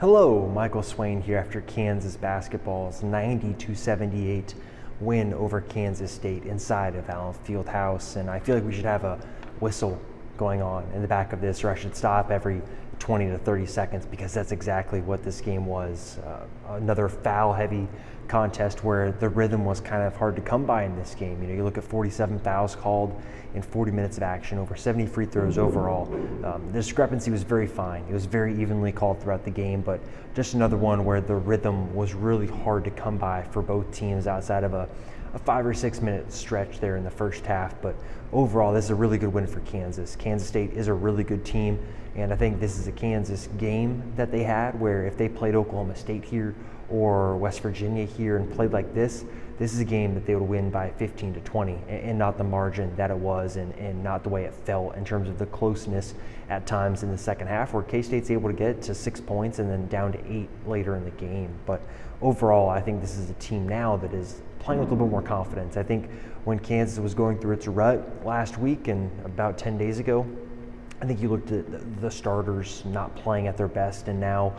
Hello, Michael Swain here after Kansas basketball's 92-78 win over Kansas State inside of Allen Fieldhouse. And I feel like we should have a whistle going on in the back of this, or I should stop every 20 to 30 seconds because that's exactly what this game was. Uh, another foul heavy contest where the rhythm was kind of hard to come by in this game. You know, you look at 47 fouls called in 40 minutes of action, over 70 free throws overall. Um, the discrepancy was very fine. It was very evenly called throughout the game, but just another one where the rhythm was really hard to come by for both teams outside of a a five or six minute stretch there in the first half. But overall, this is a really good win for Kansas. Kansas State is a really good team, and I think this is a Kansas game that they had where if they played Oklahoma State here or West Virginia here and played like this, this is a game that they would win by 15 to 20 and not the margin that it was and, and not the way it felt in terms of the closeness at times in the second half where K-State's able to get to six points and then down to eight later in the game. But overall, I think this is a team now that is playing with a little bit more confidence. I think when Kansas was going through its rut last week and about 10 days ago, I think you looked at the starters not playing at their best, and now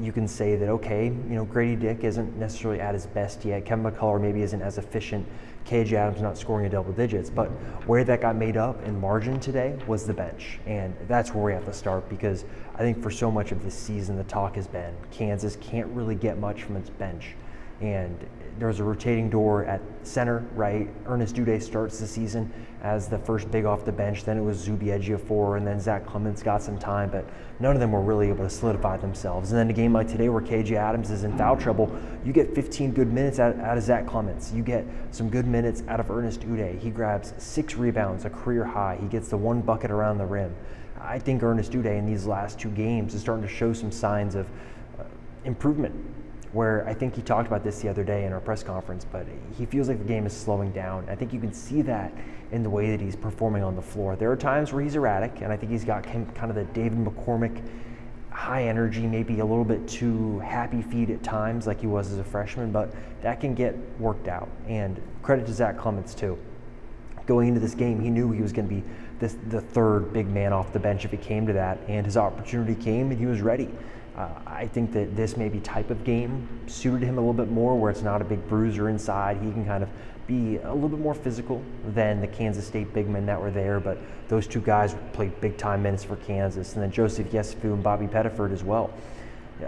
you can say that okay, you know Grady Dick isn't necessarily at his best yet. Kevin McCullar maybe isn't as efficient. KJ Adams not scoring a double digits, but where that got made up in margin today was the bench, and that's where we have to start because I think for so much of this season the talk has been Kansas can't really get much from its bench, and there was a rotating door at center, right? Ernest Udeh starts the season as the first big off the bench. Then it was Zuby Ejiofor, and then Zach Clemence got some time, but none of them were really able to solidify themselves. And then a game like today where KJ Adams is in foul trouble, you get 15 good minutes out, out of Zach Clemence. You get some good minutes out of Ernest Udeh. He grabs six rebounds, a career high. He gets the one bucket around the rim. I think Ernest Udeh in these last two games is starting to show some signs of uh, improvement where I think he talked about this the other day in our press conference, but he feels like the game is slowing down. I think you can see that in the way that he's performing on the floor. There are times where he's erratic, and I think he's got kind of the David McCormack high energy, maybe a little bit too happy feet at times, like he was as a freshman, but that can get worked out. And credit to Zach Clemence, too. Going into this game, he knew he was going to be this, the third big man off the bench if it came to that, and his opportunity came, and he was ready. Uh, I think that this maybe type of game suited him a little bit more, where it's not a big bruiser inside. He can kind of be a little bit more physical than the Kansas State big men that were there. But those two guys played big time minutes for Kansas, and then Joseph Yesufu and Bobby Pettiford as well.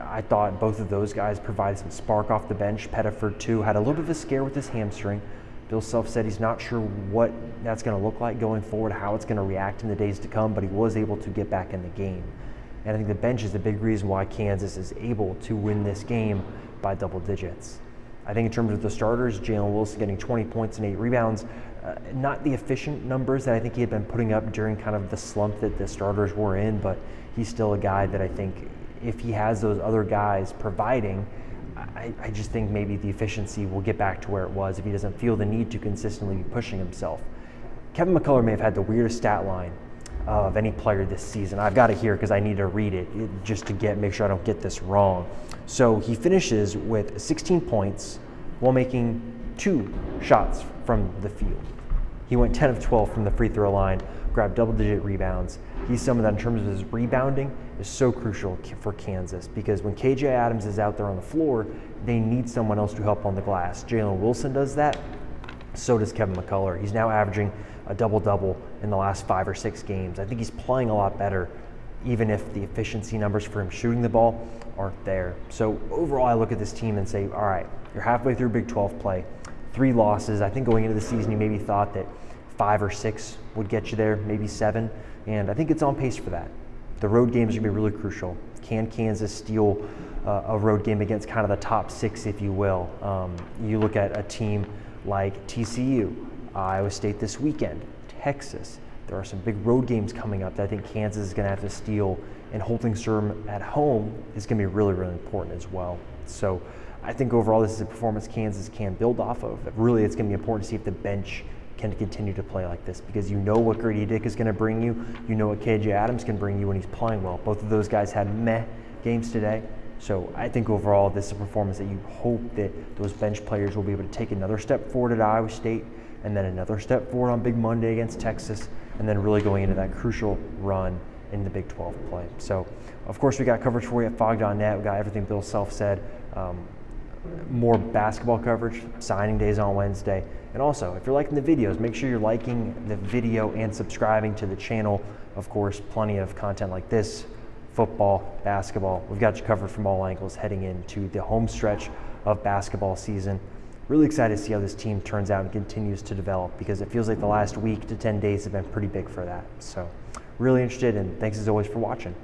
I thought both of those guys provided some spark off the bench. Pettiford too had a little bit of a scare with his hamstring. Bill Self said he's not sure what that's going to look like going forward, how it's going to react in the days to come, but he was able to get back in the game. And I think the bench is a big reason why Kansas is able to win this game by double digits. I think in terms of the starters, Jalen Wilson getting 20 points and eight rebounds, uh, not the efficient numbers that I think he had been putting up during kind of the slump that the starters were in, but he's still a guy that I think if he has those other guys providing, I, I just think maybe the efficiency will get back to where it was if he doesn't feel the need to consistently be pushing himself. Kevin McCullar may have had the weirdest stat line of any player this season. I've got it here because I need to read it just to get make sure I don't get this wrong. So he finishes with 16 points while making two shots from the field. He went 10 of 12 from the free throw line, grabbed double digit rebounds. He's someone that, in terms of his rebounding, is so crucial for Kansas because when KJ Adams is out there on the floor, they need someone else to help on the glass. Jalen Wilson does that. So does Kevin McCullar. He's now averaging a double double in the last five or six games. I think he's playing a lot better, even if the efficiency numbers for him shooting the ball aren't there. So overall, I look at this team and say, all right, you're halfway through Big 12 play, three losses. I think going into the season, you maybe thought that five or six would get you there, maybe seven, and I think it's on pace for that. The road games are going to be really crucial. Can Kansas steal uh, a road game against kind of the top six, if you will? Um, you look at a team like TCU, Uh, Iowa State this weekend, Texas. There are some big road games coming up that I think Kansas is going to have to steal, and holding serve at home is going to be really, really important as well. So I think overall this is a performance Kansas can build off of. Really, it's going to be important to see if the bench can continue to play like this because you know what Grady Dick is going to bring you. You know what KJ Adams can bring you when he's playing well. Both of those guys had meh games today. So I think overall this is a performance that you hope that those bench players will be able to take another step forward at Iowa State and then another step forward on Big Monday against Texas, and then really going into that crucial run in the Big 12 play. So, of course, we got coverage for you at phog.net. We got everything Bill Self said. Um, more basketball coverage, signing days on Wednesday. And also, if you're liking the videos, make sure you're liking the video and subscribing to the channel. Of course, plenty of content like this football, basketball. We've got you covered from all angles heading into the home stretch of basketball season. Really excited to see how this team turns out and continues to develop because it feels like the last week to 10 days have been pretty big for that. So, really interested, and thanks as always for watching.